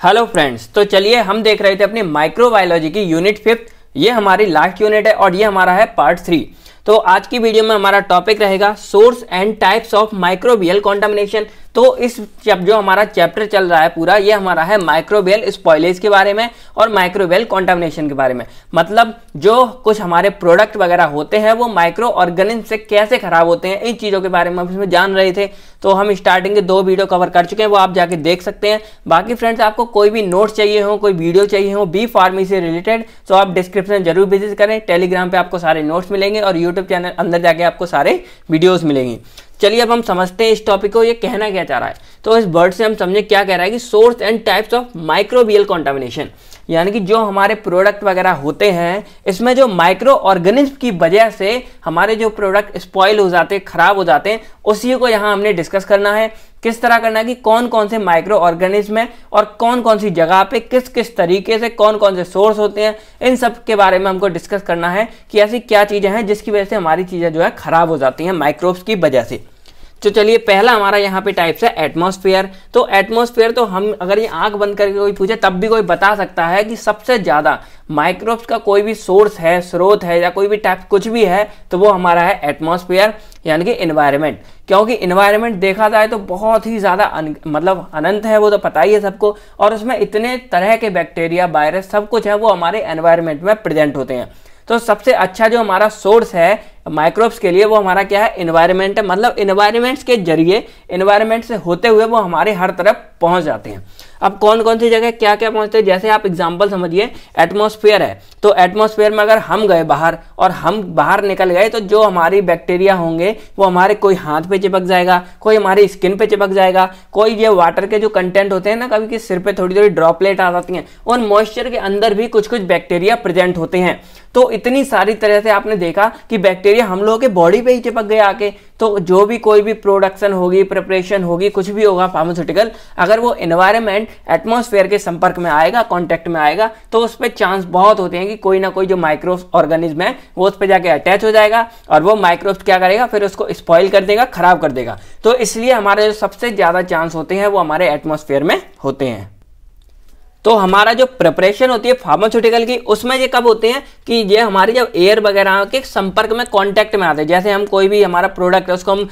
Hello friends तो चलिए हम देख रहे थे अपनी माइक्रोबायोलॉजी की यूनिट फिफ्थ ये हमारी लास्ट यूनिट है और ये हमारा है पार्ट थ्री तो आज की वीडियो में हमारा टॉपिक रहेगा source and types of microbial contamination तो इस जो हमारा चैप्टर चल रहा है पूरा, ये हमारा है माइक्रोबियल स्पॉइलेज के बारे में और माइक्रोबियल कॉन्टामिनेशन के बारे में। मतलब जो कुछ हमारे प्रोडक्ट वगैरह होते हैं, वो माइक्रो ऑर्गेनिज्म से कैसे खराब होते हैं, इन चीज़ों के बारे में हम इसमें जान रहे थे। तो हम स्टार्टिंग के दो वीडियो कवर कर चुके हैं, वो आप जाके देख सकते हैं। बाकी फ्रेंड्स आपको कोई भी नोट्स चाहिए हो, कोई वीडियो चाहिए हो बी फार्मी से रिलेटेड तो आप डिस्क्रिप्शन ज़रूर विज़िट करें। टेलीग्राम पर आपको सारे नोट्स मिलेंगे और यूट्यूब चैनल अंदर जाके आपको सारे वीडियोज़ मिलेंगे। चलिए, अब हम समझते हैं इस टॉपिक को, ये कहना क्या चाह रहा है। तो इस वर्ड से हम समझे क्या कह रहा है कि source and types of microbial contamination यानी कि जो हमारे प्रोडक्ट वगैरह होते हैं, इसमें जो माइक्रो ऑर्गेनिज्म की वजह से हमारे जो प्रोडक्ट स्पॉइल हो जाते हैं खराब हो जाते हैं उसी को यहाँ हमने डिस्कस करना है। किस तरह करना है कि कौन कौन से माइक्रो ऑर्गेनिज्म है और कौन कौन सी जगह पे किस किस तरीके से कौन कौन से सोर्स होते हैं, इन सब के बारे में हमको डिस्कस करना है कि ऐसी क्या चीज़ें हैं जिसकी वजह से हमारी चीज़ें जो है खराब हो जाती हैं माइक्रोब्स की वजह से। तो चलिए, पहला हमारा यहाँ पे टाइप्स है एटमॉस्फेयर तो एटमॉस्फेयर तो हम अगर ये आँख बंद करके कोई पूछे, तब भी कोई बता सकता है कि सबसे ज़्यादा माइक्रोब्स का कोई भी सोर्स है, स्रोत है या कोई भी टाइप कुछ भी है तो वो हमारा है एटमॉस्फेयर यानी कि इन्वायरमेंट क्योंकि इन्वायरमेंट देखा जाए तो बहुत ही ज़्यादा मतलब अनंत है, वो तो पता ही है सबको। और उसमें इतने तरह के बैक्टीरिया वायरस सब कुछ है, वो हमारे एनवायरमेंट में प्रेजेंट होते हैं। तो सबसे अच्छा जो हमारा सोर्स है माइक्रोब्स के लिए वो हमारा क्या है? इन्वायरमेंट है। मतलब इन्वायरमेंट्स के ज़रिए इन्वायरमेंट से होते हुए वो हमारे हर तरफ़ पहुँच जाते हैं। अब कौन कौन सी जगह क्या क्या पहुँचते हैं? जैसे आप एग्ज़ाम्पल समझिए एटमोसफेयर है। तो एटमोसफेयर में अगर हम गए बाहर और हम बाहर निकल गए तो जो हमारी बैक्टीरिया होंगे, वो हमारे कोई हाथ पे चिपक जाएगा, कोई हमारी स्किन पे चिपक जाएगा, कोई ये वाटर के जो कंटेंट होते हैं ना, कभी कि सिर पे थोड़ी थोड़ी ड्रॉपलेट आ जाती हैं, उन मॉइस्चर के अंदर भी कुछ कुछ बैक्टीरिया प्रेजेंट होते हैं। तो इतनी सारी तरह से आपने देखा कि बैक्टीरिया हम लोगों के बॉडी पे ही चिपक गए आके। तो जो भी कोई भी प्रोडक्शन होगी प्रिपरेशन होगी, कुछ भी होगा फार्मास्यूटिकल अगर वो एनवायरमेंट एटमोसफेयर के संपर्क में आएगा कॉन्टेक्ट में आएगा तो उस पर चांस बहुत होते हैं कि कोई ना कोई जो माइक्रो ऑर्गेनिज्म है, वो उस पर जाके अटैच हो जाएगा और वो माइक्रोब्स क्या करेगा, फिर उसको स्पॉइल कर देगा, खराब कर देगा। तो इसलिए हमारे जो सबसे ज़्यादा चांस होते हैं, वो हमारे एटमोसफेयर में होते हैं। तो हमारा जो प्रिपरेशन होती है फार्मास्यूटिकल की, उसमें ये कब होते हैं कि ये हमारी जब एयर वगैरह के संपर्क में कांटेक्ट में आते हैं। जैसे हम कोई भी हमारा प्रोडक्ट है, उसको हम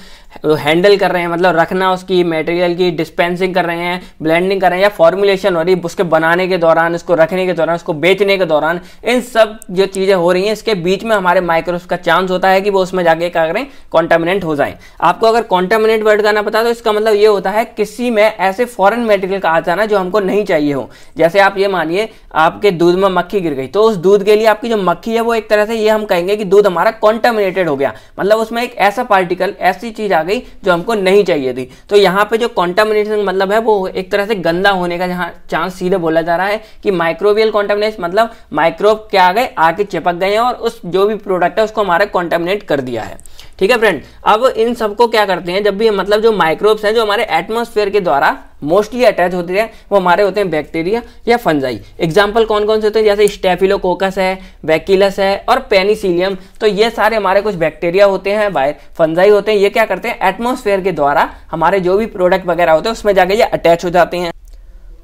हैंडल कर रहे हैं मतलब रखना, उसकी मटेरियल की डिस्पेंसिंग कर रहे हैं ब्लेंडिंग कर रहे हैं, या फॉर्मुलेशन हो रही है उसके बनाने के दौरान, उसको रखने के दौरान, उसको बेचने के दौरान, इन सब जो चीज़ें हो रही हैं, इसके बीच में हमारे माइक्रोस का चांस होता है कि वो उसमें जाके क्या करें कॉन्टामिनेंट हो जाए। आपको अगर कॉन्टामिनेंट वर्ड का ना पता तो इसका मतलब ये होता है, किसी में ऐसे फॉरन मेटेरियल का आ जाना जो हमको नहीं चाहिए हो। जैसे आप ये मानिए, आपके दूध में मक्खी गिर गई तो उस दूध के लिए आपकी जो मक्खी है, वो एक तरह से ये हम कहेंगे कि दूध हमारा कॉन्टामिनेटेड हो गया। मतलब उसमें एक ऐसा पार्टिकल ऐसी चीज़ आ गई जो हमको नहीं चाहिए थी। तो यहाँ पे जो कॉन्टामिनेशन मतलब है, वो एक तरह से गंदा होने का जहाँ चांस सीधे बोला जा रहा है कि माइक्रोबियल कॉन्टामिनेशन मतलब माइक्रोब क्या आ गए आके चिपक गए हैं और उस जो भी प्रोडक्ट है, उसको हमारा कॉन्टामिनेट कर दिया है। ठीक है फ्रेंड अब इन सबको क्या करते हैं, जब भी मतलब जो माइक्रोब्स हैं, जो हमारे एटमोस्फेयर के द्वारा मोस्टली अटैच होते हैं, वो हमारे होते हैं बैक्टीरिया या फंजाई एग्ज़ाम्पल कौन कौन से होते हैं? जैसे स्टेफिलोकोकस है वैकिलस है और पेनिसिलियम तो ये सारे हमारे कुछ बैक्टीरिया होते हैं, बाय फंजाई होते हैं, ये क्या करते हैं? एटमोस्फेयर के द्वारा हमारे जो भी प्रोडक्ट वगैरह होते हैं, उसमें जाके ये अटैच हो जाते हैं.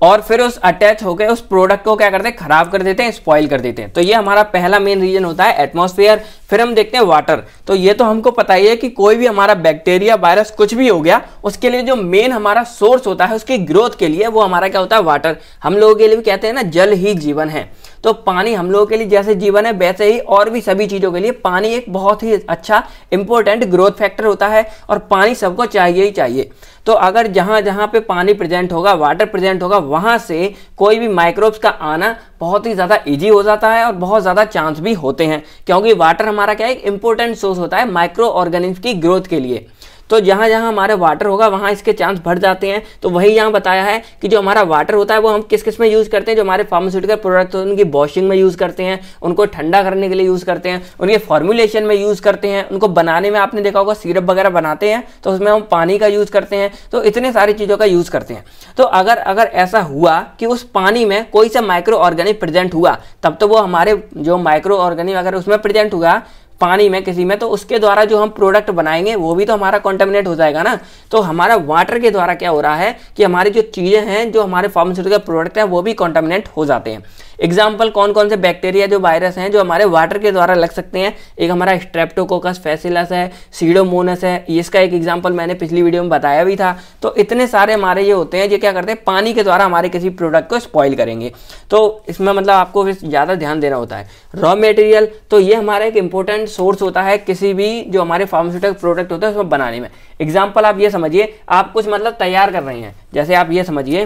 और फिर उस अटैच होकर उस प्रोडक्ट को क्या करते हैं? खराब कर देते हैं स्पॉइल कर देते हैं. तो ये हमारा पहला मेन रीजन होता है एटमॉस्फेयर फिर हम देखते हैं वाटर तो ये तो हमको पता ही है कि कोई भी हमारा बैक्टीरिया वायरस कुछ भी हो गया, उसके लिए जो मेन हमारा सोर्स होता है, उसकी ग्रोथ के लिए वो हमारा क्या होता है? वाटर हम लोगों के लिए भी कहते हैं ना, जल ही जीवन है। तो पानी हम लोगों के लिए जैसे जीवन है, वैसे ही और भी सभी चीज़ों के लिए पानी एक बहुत ही अच्छा इंपॉर्टेंट ग्रोथ फैक्टर होता है और पानी सबको चाहिए ही चाहिए। तो अगर जहाँ जहाँ पे पानी प्रेजेंट होगा वाटर प्रेजेंट होगा, वहाँ से कोई भी माइक्रोब्स का आना बहुत ही ज़्यादा इजी हो जाता है और बहुत ज़्यादा चांस भी होते हैं। क्योंकि वाटर हमारा क्या है? इंपॉर्टेंट सोर्स होता है माइक्रो ऑर्गेनिज्म की ग्रोथ के लिए। तो जहाँ जहाँ हमारे वाटर होगा, वहाँ इसके चांस बढ़ जाते हैं। तो वही यहाँ बताया है कि जो हमारा वाटर होता है, वो हम किस किसमें यूज़ करते हैं, जो हमारे फार्मास्यूटिकल प्रोडक्ट होते उनकी वॉशिंग में यूज़ करते हैं, उनको ठंडा करने के लिए यूज़ करते हैं, उनके फॉर्मुलेशन में यूज़ करते हैं, उनको बनाने में आपने देखा होगा सिरप वगैरह बनाते हैं तो उसमें हम पानी का यूज़ करते हैं तो इतने सारी चीज़ों का यूज़ करते हैं। तो अगर अगर ऐसा हुआ कि उस पानी में कोई सा माइक्रो ऑर्गेनिक प्रेजेंट हुआ, तब तो वो हमारे जो माइक्रो ऑर्गेनिक अगर उसमें प्रेजेंट हुआ पानी में, किसी में तो उसके द्वारा जो हम प्रोडक्ट बनाएँगे, वो भी तो हमारा कॉन्टेमिनेट हो जाएगा ना। तो हमारा वाटर के द्वारा क्या हो रहा है कि हमारी जो चीज़ें हैं, जो हमारे फार्मास्यूटिकल प्रोडक्ट हैं, वो भी कॉन्टेमिनेट हो जाते हैं। एग्ज़ाम्पल कौन कौन से बैक्टीरिया जो वायरस हैं, जो हमारे वाटर के द्वारा लग सकते हैं? एक हमारा स्ट्रेप्टोकोकस फैसिलस है सीडोमोनस है। इसका एक एग्ज़ाम्पल मैंने पिछली वीडियो में बताया भी था। तो इतने सारे हमारे ये होते हैं जो क्या करते हैं? पानी के द्वारा हमारे किसी प्रोडक्ट को स्पॉइल करेंगे। तो इसमें मतलब आपको ज़्यादा ध्यान देना होता है। रॉ मेटेरियल तो ये हमारा एक इंपॉर्टेंट सोर्स होता है किसी भी जो हमारे फार्मास्यूटिकल प्रोडक्ट होता है उसमें बनाने में। एग्ज़ाम्पल आप ये समझिए, आप कुछ मतलब तैयार कर रहे हैं। जैसे आप ये समझिए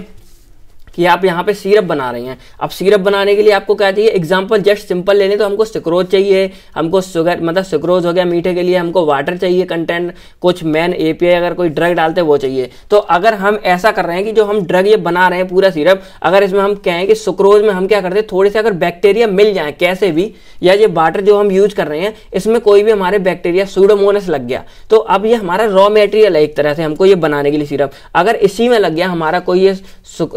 कि आप यहाँ पे सिरप बना रहे हैं। अब सिरप बनाने के लिए आपको क्या चाहिए? एग्ज़ाम्पल जस्ट सिंपल लेने तो हमको सिक्रोज चाहिए। हमको शुगर मतलब सिक्रोज हो गया मीठे के लिए, हमको वाटर चाहिए कंटेंट कुछ मेन एपीआई अगर कोई ड्रग डालते वो चाहिए। तो अगर हम ऐसा कर रहे हैं कि जो हम ड्रग ये बना रहे हैं पूरा सिरप अगर इसमें हम कहें कि सुक्रोज में हम क्या करते हैं? थोड़े से अगर बैक्टीरिया मिल जाए, कैसे भी, या ये वाटर जो हम यूज़ कर रहे हैं, इसमें कोई भी हमारे बैक्टीरिया सूडोमोनस लग गया। तो अब ये हमारा रॉ मेटेरियल है एक तरह से हमको ये बनाने के लिए सिरप अगर इसी में लग गया, हमारा कोई ये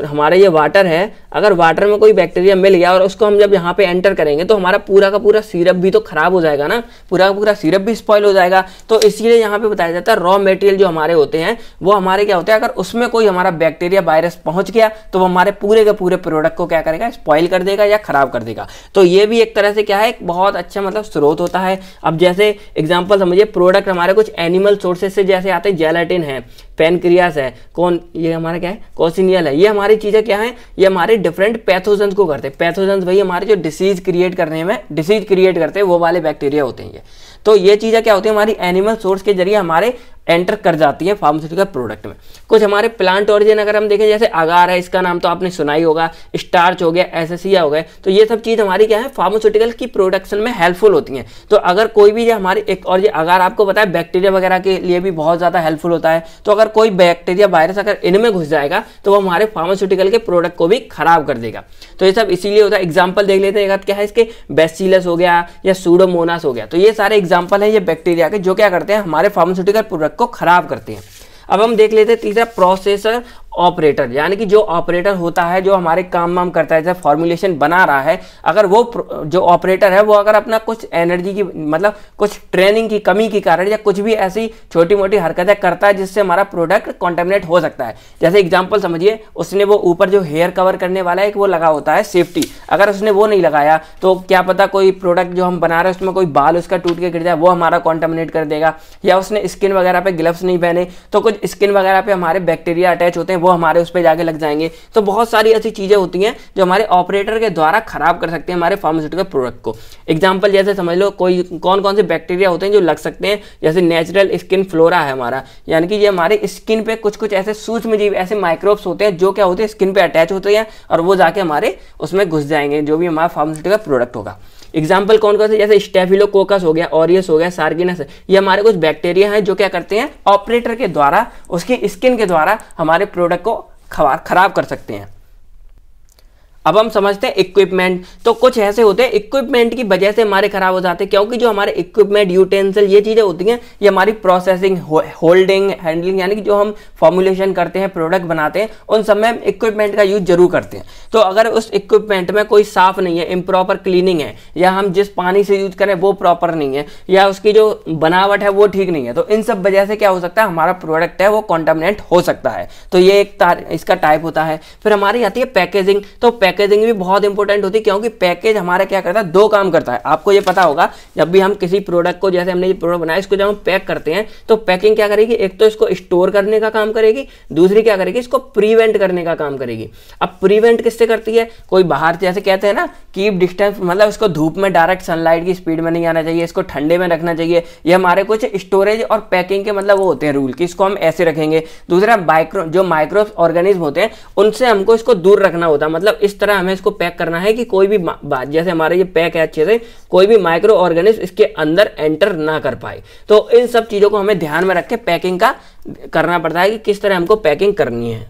हमारा ये वाटर है, अगर वाटर में कोई बैक्टीरिया मिल गया और उसको हम जब यहाँ पे एंटर करेंगे तो हमारा पूरा का पूरा सिरप भी तो खराब हो जाएगा ना? पूरा का पूरा सिरप भी स्पॉइल हो जाएगा। तो इसीलिए यहाँ पे बताया जाता है रॉ मेटेरियल जो हमारे होते हैं, वो हमारे क्या होते हैं? अगर उसमें कोई हमारा बैक्टीरिया वायरस पहुँच गया तो वो हमारे पूरे के पूरे प्रोडक्ट को क्या करेगा? स्पॉइल कर देगा या खराब कर देगा। तो ये भी एक तरह से क्या है, एक बहुत अच्छा मतलब स्रोत होता है। अब जैसे एग्ज़ाम्पल समझिए प्रोडक्ट हमारे कुछ एनिमल सोर्सेज से जैसे आते हैं जेलाटिन है। पेनक्रियास है। कौन, ये हमारा क्या है? कोसिनियल है। ये हमारी चीज़ें क्या है? ये हमारे डिफरेंट पैथोजेंस को करते हैं। पैथोजेंस भाई हमारे जो डिसीज क्रिएट करने में डिसीज क्रिएट करते हैं, वो वाले बैक्टीरिया होते हैं ये। तो ये चीज़ें क्या होती है? हमारी एनिमल सोर्स के ज़रिए हमारे एंटर कर जाती है फार्मास्यूटिकल प्रोडक्ट में। कुछ हमारे प्लांट ऑरिजिन अगर हम देखें, जैसे अगार है, इसका नाम तो आपने सुना ही होगा स्टार्च हो गया एसेसिया हो गए तो ये सब चीज़ हमारी क्या है? फार्मास्यूटिकल की प्रोडक्शन में हेल्पफुल होती हैं। तो अगर कोई भी हमारी एक और ये अगार आपको है बैक्टीरिया वगैरह के लिए भी बहुत ज़्यादा हेल्पफुल होता है तो अगर कोई बैक्टीरिया वायरस अगर इनमें घुस जाएगा तो वो हमारे फार्मास्यूटिकल के प्रोडक्ट को भी खराब कर देगा। तो ये सब इसीलिए होता है। एग्ज़ाम्पल देख लेते हैं क्या है? इसके बेसिलस हो गया या सूडोमोनास हो गया। तो ये सारे एग्ज़ाम्पल है ये बैक्टीरिया के, जो क्या करते हैं, हमारे फार्मास्यूटिकल प्रोडक्ट को खराब करते हैं। अब हम देख लेते हैं तीसरा प्रोसेसर ऑपरेटर, यानी कि जो ऑपरेटर होता है, जो हमारे काम वाम करता है, जैसे फॉर्मुलेशन बना रहा है, अगर वो जो ऑपरेटर है, वो अगर अपना कुछ एनर्जी की मतलब कुछ ट्रेनिंग की कमी के कारण या कुछ भी ऐसी छोटी मोटी हरकतें करता है, जिससे हमारा प्रोडक्ट कॉन्टेमिनेट हो सकता है। जैसे एग्ज़ाम्पल समझिए, उसने वो ऊपर जो हेयर कवर करने वाला है वो लगा होता है सेफ्टी अगर उसने वो नहीं लगाया तो क्या पता कोई प्रोडक्ट जो हम बना रहे हैं, उसमें कोई बाल उसका टूट के गिर जाए, वो हमारा कॉन्टेमिनेट कर देगा। या उसने स्किन वगैरह पे ग्लव्स नहीं पहने तो कुछ स्किन वगैरह पे हमारे बैक्टीरिया अटैच होते हैं वो हमारे उस पर जाके लग जाएँगे। तो बहुत सारी ऐसी चीज़ें होती हैं जो हमारे ऑपरेटर के द्वारा खराब कर सकते हैं हमारे फार्मास्यूटिकल प्रोडक्ट को। एग्ज़ाम्पल जैसे समझ लो, कोई कौन कौन से बैक्टीरिया होते हैं जो लग सकते हैं। जैसे नेचुरल स्किन फ्लोरा है हमारा। यानी कि ये हमारे स्किन पे कुछ कुछ ऐसे सूक्ष्म जीव ऐसे माइक्रोब्स होते हैं जो क्या होते हैं स्किन पे अटैच होते हैं और वो जाके हमारे उसमें घुस जाएँगे, जो भी हमारा फार्मास्यूटिकल प्रोडक्ट होगा। एग्ज़ाम्पल कौन कौन से? जैसे स्टेफिलोकोकस हो गया ऑरियस हो गया सार्गिनस ये हमारे कुछ बैक्टीरिया हैं जो क्या करते हैं? ऑपरेटर के द्वारा, उसकी स्किन के द्वारा हमारे प्रोडक्ट को खराब कर सकते हैं। अब हम समझते हैं इक्विपमेंट तो कुछ ऐसे होते हैं इक्विपमेंट की वजह से हमारे खराब हो जाते हैं, क्योंकि जो हमारे इक्विपमेंट यूटेंसिल ये चीज़ें होती हैं, ये हमारी प्रोसेसिंग होल्डिंग हैंडलिंग यानी कि जो हम फॉर्मुलेशन करते हैं प्रोडक्ट बनाते हैं, उन सब हम इक्विपमेंट का यूज़ ज़रूर करते हैं। तो अगर उस इक्विपमेंट में कोई साफ़ नहीं है इम्प्रॉपर क्लीनिंग है, या हम जिस पानी से यूज़ करें, वो प्रॉपर नहीं है, या उसकी जो बनावट है, वो ठीक नहीं है तो इन सब वजह से क्या हो सकता है, हमारा प्रोडक्ट है, वो कॉन्टामिनेट हो सकता है। तो ये एक इसका टाइप होता है। फिर हमारी आती है पैकेजिंग तो पैकेजिंग भी बहुत इंपॉर्टेंट होती है, क्योंकि पैकेज हमारा क्या करता है? दो काम करता है। आपको ये पता होगा, जब भी हम किसी प्रोडक्ट को, जैसे हमने ये प्रोडक्ट बनाया, इसको जब हम पैक करते हैं तो पैकिंग क्या करेगी? एक तो इसको स्टोर करने का काम करेगी, दूसरी क्या करेगी? इसको प्रिवेंट करने का काम करेगी। अब प्रिवेंट किससे करती है? कोई बाहर जैसे कहते हैं ना कीप डिस्टेंस मतलब इसको धूप में डायरेक्ट सनलाइट की स्पीड में नहीं आना चाहिए, इसको ठंडे में रखना चाहिए। ये हमारे कुछ स्टोरेज और पैकिंग के मतलब वो होते हैं रूल कि इसको हम ऐसे रखेंगे। दूसरा माइक्रो जो माइक्रो ऑर्गेनिज्म होते हैं, उनसे हमको इसको दूर रखना होता है। मतलब इस तरह हमें इसको पैक करना है कि कोई भी बात, जैसे हमारे ये पैक है अच्छे से, कोई भी माइक्रो ऑर्गेनिज्म इसके अंदर एंटर ना कर पाए। तो इन सब चीज़ों को हमें ध्यान में रख के पैकिंग का करना पड़ता है कि किस तरह हमको पैकिंग करनी है।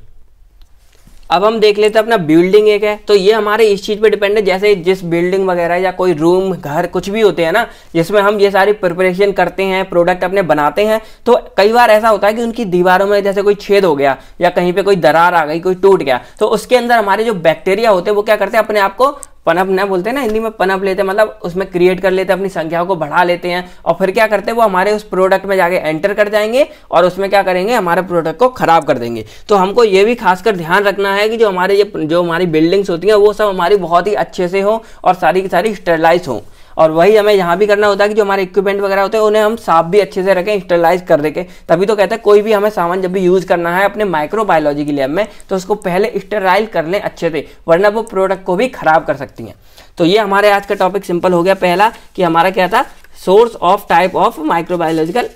अब हम देख लेते हैं अपना बिल्डिंग एक है। तो ये हमारे इस चीज़ पे डिपेंड है, जैसे जिस बिल्डिंग वगैरह या कोई रूम घर, कुछ भी होते हैं ना, जिसमें हम ये सारी प्रिपरेशन करते हैं प्रोडक्ट अपने बनाते हैं तो कई बार ऐसा होता है कि उनकी दीवारों में जैसे कोई छेद हो गया, या कहीं पे कोई दरार आ गई, कोई टूट गया तो उसके अंदर हमारे जो बैक्टीरिया होते हैं, वो क्या करते हैं, अपने आप को पनप ना बोलते हैं ना हिंदी में पनप लेते हैं मतलब उसमें क्रिएट कर लेते हैं, अपनी संख्याओं को बढ़ा लेते हैं। और फिर क्या करते हैं, वो हमारे उस प्रोडक्ट में जाके एंटर कर जाएँगे और उसमें क्या करेंगे, हमारे प्रोडक्ट को खराब कर देंगे। तो हमको ये भी खासकर ध्यान रखना है कि जो हमारे ये, जो हमारी बिल्डिंग्स होती हैं, वो सब हमारी बहुत ही अच्छे से हो और सारी की सारी स्टेरलाइज हो। और वही हमें यहाँ भी करना होता है कि जो हमारे इक्विपमेंट वगैरह होते हैं, उन्हें हम साफ़ भी अच्छे से रखें स्टरलाइज कर देके तभी तो कहते हैं, कोई भी हमें सामान जब भी यूज़ करना है अपने माइक्रोबायोलॉजी की लैब में तो उसको पहले स्टरलाइज कर लें अच्छे से, वरना वो प्रोडक्ट को भी खराब कर सकती हैं। तो ये हमारे आज का टॉपिक सिंपल हो गया। पहला, कि हमारा क्या था? Source of type of microbiological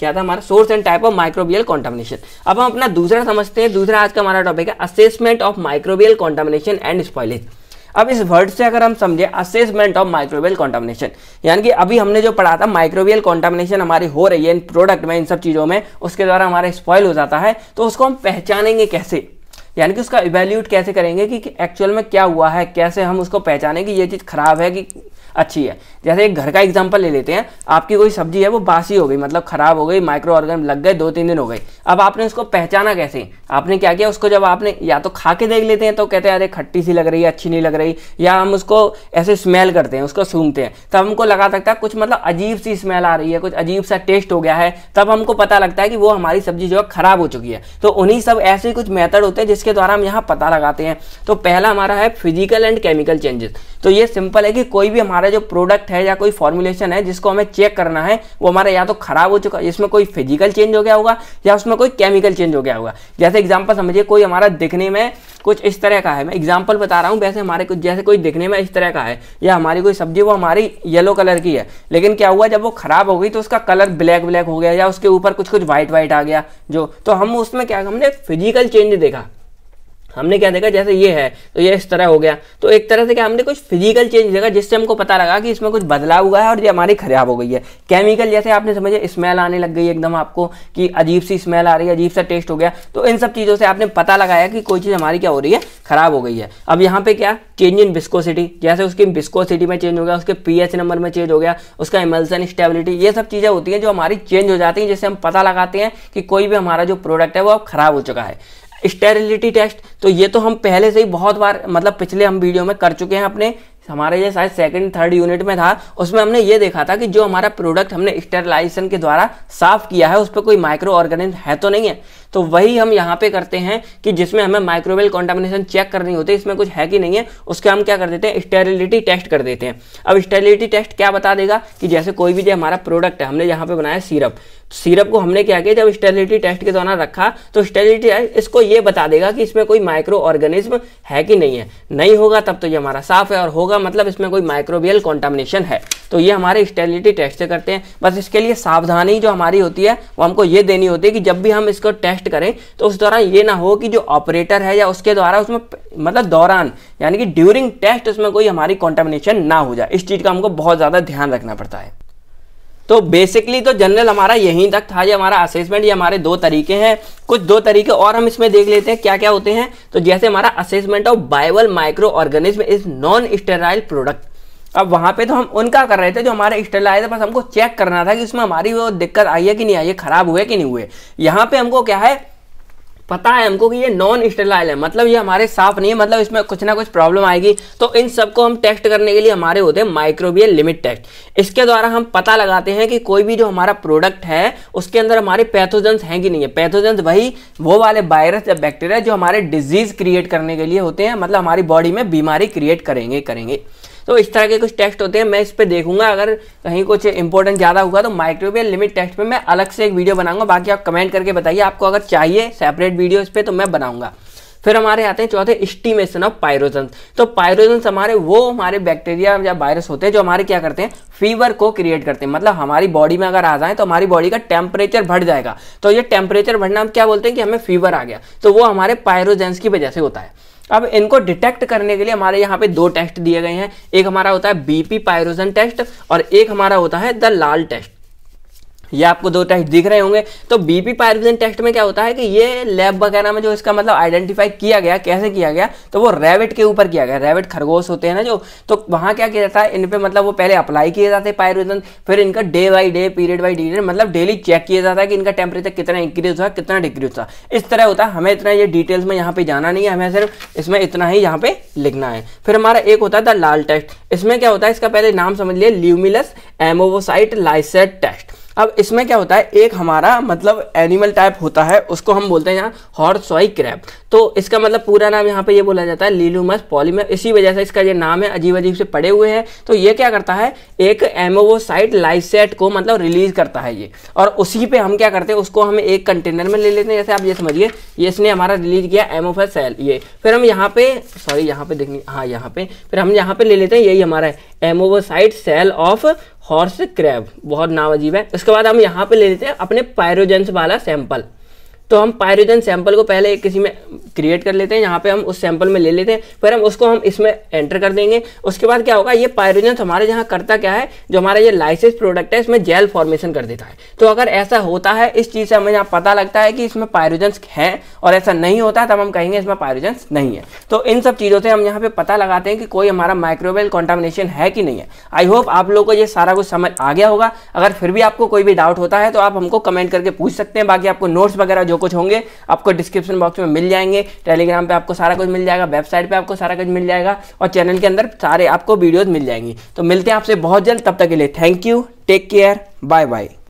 क्या था हमारा? Source and type of microbial contamination अब हम अपना दूसरा समझते हैं। दूसरा आज का हमारा टॉपिक है assessment of microbial contamination and spoilage अब इस वर्ड से अगर हम समझे असेसमेंट ऑफ़ माइक्रोवेल कॉन्टामिनेशन यानी कि अभी हमने जो पढ़ा था माइक्रोवेल कॉन्टामिनेशन हमारी हो रही है इन प्रोडक्ट में, इन सब चीज़ों में, उसके द्वारा हमारा स्पॉयल हो जाता है तो उसको हम पहचानेंगे कैसे? यानी कि उसका इवेल्यूट कैसे करेंगे कि एक्चुअल में क्या हुआ है, कैसे हम उसको पहचानेंगे कि ये चीज़ खराब है कि अच्छी है? जैसे एक घर का एग्ज़ाम्पल ले लेते हैं। आपकी कोई सब्ज़ी है, वो बासी हो गई मतलब खराब हो गई माइक्रो ऑर्गन लग गए, दो तीन दिन हो गए। अब आपने उसको पहचाना कैसे? आपने क्या किया? उसको जब आपने या तो खा के देख लेते हैं तो कहते हैं, अरे, खट्टी सी लग रही है, अच्छी नहीं लग रही। या हम उसको ऐसे स्मेल करते हैं, उसको सूंघते हैं। तब हमको लगा सकता है, कुछ मतलब अजीब सी स्मेल आ रही है, कुछ अजीब सा टेस्ट हो गया है। तब हमको पता लगता है कि वो हमारी सब्ज़ी जो है, खराब हो चुकी है। तो उन्हीं सब ऐसे कुछ मेथड होते हैं, जिसके द्वारा हम यहाँ पता लगाते हैं। तो पहला हमारा है फ़िज़िकल एंड केमिकल चेंजेस तो ये सिंपल है कि कोई भी हमारा जो प्रोडक्ट है या कोई फॉर्मुलेशन है जिसको हमें चेक करना है, वो हमारा या तो खराब हो चुका है इसमें कोई फ़िज़िकल चेंज हो गया होगा या उसमें कोई केमिकल चेंज हो गया होगा। जैसे एग्ज़ाम्पल समझिए, कोई हमारा दिखने में कुछ इस तरह का है। मैं एग्ज़ाम्पल बता रहा हूँ, वैसे हमारे कुछ, जैसे कोई दिखने में इस तरह का है, या हमारी कोई सब्ज़ी वो हमारी येलो कलर की है, लेकिन क्या हुआ, जब वो खराब हो गई तो उसका कलर ब्लैक ब्लैक हो गया, या उसके ऊपर कुछ कुछ व्हाइट व्हाइट आ गया, जो तो हम उसमें क्या, हमने फ़िज़िकल चेंज देखा। हमने क्या देखा? जैसे ये है तो ये इस तरह हो गया। तो एक तरह से क्या हमने कुछ फ़िज़िकल चेंज देखा, जिससे हमको पता लगा कि इसमें कुछ बदलाव हुआ है और ये हमारी खराब हो गई है। केमिकल जैसे आपने समझे स्मेल आने लग गई एकदम आपको कि अजीब सी स्मेल आ रही है, अजीब सा टेस्ट हो गया। तो इन सब चीज़ों से आपने पता लगाया कि कोई चीज़ हमारी क्या हो रही है? खराब हो गई है। अब यहाँ पे क्या? चेंज इन बिस्कोसिटी जैसे उसकी बिस्कोसिटी में चेंज हो गया, उसके पीएच नंबर में चेंज हो गया, उसका इमल्सन स्टेबिलिटी ये सब चीज़ें होती हैं जो हमारी चेंज हो जाती हैं, जिससे हम पता लगाते हैं कि कोई भी हमारा जो प्रोडक्ट है, वो अब खराब हो चुका है। Sterility test. तो ये तो हम पहले से ही बहुत बार मतलब पिछले हम वीडियो में कर चुके हैं अपने हमारे ये शायद सेकंड थर्ड यूनिट में था। उसमें हमने ये देखा था कि जो हमारा प्रोडक्ट हमने स्टेरलाइजेशन के द्वारा साफ़ किया है, उस पर कोई माइक्रो ऑर्गेनिज्म है तो नहीं है। तो वही हम यहाँ पे करते हैं कि जिसमें हमें माइक्रोवेल कॉन्टामिनेशन चेक करनी होती है, इसमें कुछ है कि नहीं है, उसके हम क्या कर देते हैं स्टेरिलिटी टेस्ट कर देते हैं। अब स्टेरिलिटी टेस्ट क्या बता देगा कि जैसे कोई भी जो हमारा प्रोडक्ट है, हमने यहाँ पे बनाया सीरप सीरप को हमने क्या किया, जब स्टेरिलिटी टेस्ट के दौरान रखा तो स्टेरिलिटी इसको ये बता देगा कि इसमें कोई माइक्रो ऑर्गेनिज्म है कि नहीं है। नहीं होगा तब तो ये हमारा साफ़ है और होगा मतलब इसमें कोई माइक्रोबियल कॉन्टामिनेशन है। तो ये हमारे स्टेरिलिटी टेस्ट से करते हैं। बस इसके लिए सावधानी जो हमारी होती है, वो हमको ये देनी होती है कि जब भी हम इसको टेस्ट करें तो उस दौरान ये ना हो कि जो ऑपरेटर है या उसके द्वारा उसमें मतलब दौरान, यानी कि ड्यूरिंग टेस्ट उसमें कोई हमारी कॉन्टामिनेशन ना हो जाए। इस चीज़ का हमको बहुत ज़्यादा ध्यान रखना पड़ता है। तो बेसिकली तो जनरल हमारा यहीं तक था, ये हमारा असेसमेंट ये हमारे दो तरीके हैं। कुछ दो तरीके और हम इसमें देख लेते हैं क्या क्या होते हैं। तो जैसे हमारा assessment of viable microorganism is non sterile product अब वहाँ पे तो हम उनका कर रहे थे जो हमारे स्टेलाइज बस हमको चेक करना था कि उसमें हमारी वो दिक्कत आई है कि नहीं आई है, खराब हुए कि नहीं हुए। यहाँ पे हमको क्या है पता है हमको कि ये नॉन स्टेलाइल है। मतलब ये हमारे साफ़ नहीं है मतलब इसमें कुछ ना कुछ प्रॉब्लम आएगी। तो इन सबको हम टेस्ट करने के लिए हमारे होते हैं माइक्रोबियल लिमिट टेस्ट इसके द्वारा हम पता लगाते हैं कि कोई भी जो हमारा प्रोडक्ट है, उसके अंदर हमारे पैथोजेंस हैं कि नहीं है। पैथोजेंस वही, वो वाले वायरस या बैक्टीरिया जो हमारे डिज़ीज़ क्रिएट करने के लिए होते हैं मतलब हमारी बॉडी में बीमारी क्रिएट करेंगे करेंगे। तो इस तरह के कुछ टेस्ट होते हैं, मैं इस पर देखूँगा। अगर कहीं कुछ इंपॉर्टेंट ज़्यादा होगा तो माइक्रोबियल लिमिट टेस्ट पे मैं अलग से एक वीडियो बनाऊँगा। बाकी आप कमेंट करके बताइए, आपको अगर चाहिए सेपरेट वीडियो इस पर तो मैं बनाऊँगा। फिर हमारे आते हैं चौथे स्टीमेशन ऑफ़ पायरोजन तो पायरोजन हमारे, वो हमारे बैक्टीरिया या वायरस होते हैं जो हमारे क्या करते हैं? फीवर को क्रिएट करते हैं। मतलब हमारी बॉडी में अगर आ जाए तो हमारी बॉडी का टेम्परेचर बढ़ जाएगा। तो ये टेम्परेचर बढ़ना हम क्या बोलते हैं कि हमें फीवर आ गया। तो वो हमारे पायरोजेंस की वजह से होता है। अब इनको डिटेक्ट करने के लिए हमारे यहाँ पे दो टेस्ट दिए गए हैं। एक हमारा होता है बीपी पायरोजन टेस्ट और एक हमारा होता है द लाल टेस्ट ये आपको दो टेस्ट दिख रहे होंगे। तो बीपी पायरोजन टेस्ट में क्या होता है कि ये लैब वगैरह में जो इसका मतलब आइडेंटिफाई किया गया, कैसे किया गया तो वो रेविट के ऊपर किया गया। रेविट खरगोश होते हैं ना जो तो वहाँ क्या किया जाता है इन पे मतलब वो पहले अप्लाई किए जाते हैं पायरोजन फिर इनका day by day period by period मतलब डेली चेक किया जाता है कि इनका टेम्परेचर कितना इंक्रीज हुआ, कितना डिक्रीज हुआ। इस तरह होता है, हमें इतना ये डिटेल्स में यहाँ पे जाना नहीं है, हमें सिर्फ़ इसमें इतना ही यहाँ पे लिखना है। फिर हमारा एक होता है द लाल टेस्ट इसमें क्या होता है, इसका पहले नाम समझ लिया ल्यूमिलस एमोवोसाइट लाइसेट टेस्ट अब इसमें क्या होता है? एक हमारा मतलब एनिमल टाइप होता है, उसको हम बोलते हैं यहाँ हॉर्सॉई क्रैप तो इसका मतलब पूरा नाम यहाँ पे ये बोला जाता है लीलूमस पॉलीमर इसी वजह से इसका ये नाम है, अजीब अजीब से पड़े हुए हैं। तो ये क्या करता है? एक एमोवोसाइट लाइसेट को मतलब रिलीज़ करता है ये। और उसी पे हम क्या करते हैं? उसको हम एक कंटेनर में ले लेते हैं। जैसे आप ये समझिए, ये इसने हमारा रिलीज़ किया एमोफस सेल ये। फिर हम यहाँ पे सॉरी यहाँ पे देखनी हाँ यहाँ पे। फिर हम यहाँ पे ले लेते हैं, यही हमारा है। Amoebocyte cell of horse crab बहुत नाम अजीब है। उसके बाद हम यहाँ पे ले लेते हैं अपने पायरोजेंस वाला सैंपल तो हम पायरोजन सैंपल को पहले किसी में क्रिएट कर लेते हैं, यहाँ पे हम उस सैंपल में ले लेते हैं, फिर हम उसको हम इसमें एंटर कर देंगे। उसके बाद क्या होगा, ये पायरोजन हमारे यहाँ करता क्या है, जो हमारा ये लाइसेंस प्रोडक्ट है, इसमें जेल फॉर्मेशन कर देता है। तो अगर ऐसा होता है, इस चीज़ से हमें यहाँ पता लगता है कि इसमें पायरोजेंस है, और ऐसा नहीं होता तब हम कहेंगे इसमें पायरोजेंस नहीं है। तो इन सब चीज़ों से हम यहाँ पे पता लगाते हैं कि कोई हमारा माइक्रोवेल कॉन्टामिनेशन है कि नहीं है। आई होप आप लोग को ये सारा कुछ समझ आ गया होगा। अगर फिर भी आपको कोई भी डाउट होता है तो आप हमको कमेंट करके पूछ सकते हैं। बाकी आपको नोट्स वगैरह जो कुछ होंगे, आपको डिस्क्रिप्शन बॉक्स में मिल जाएँगे टेलीग्राम पे आपको सारा कुछ मिल जाएगा वेबसाइट पे आपको सारा कुछ मिल जाएगा और चैनल के अंदर सारे आपको वीडियोज़ मिल जाएँगी। तो मिलते हैं आपसे बहुत जल्द, तब तक के लिए thank you take care bye bye